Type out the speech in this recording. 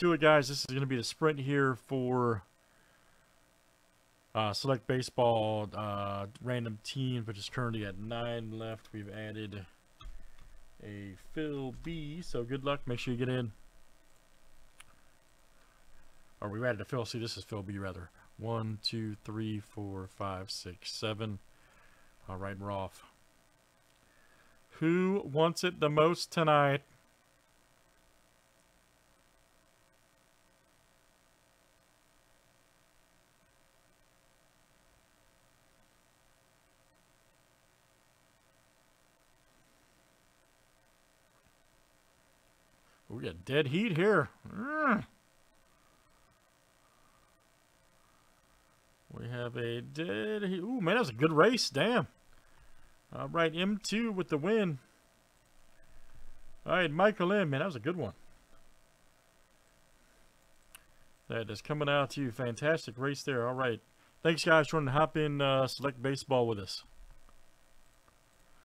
to it, guys. This is going to be the sprint here for uh, select baseball uh, random teams, which is currently at nine left. We've added a Fill B. So good luck. Make sure you get in. Or we added a Fill C. This is Fill B. Rather. One, two, three, four, five, six, seven. All right, we're off. Who wants it the most tonight? We got dead heat here. Mm. We have a dead heat. Ooh, man, that was a good race. Damn. All right, M2 with the win. All right, Michael M. Man, that was a good one. That is coming out to you. Fantastic race there. All right. Thanks, guys, for trying to hop in uh, Select Baseball with us.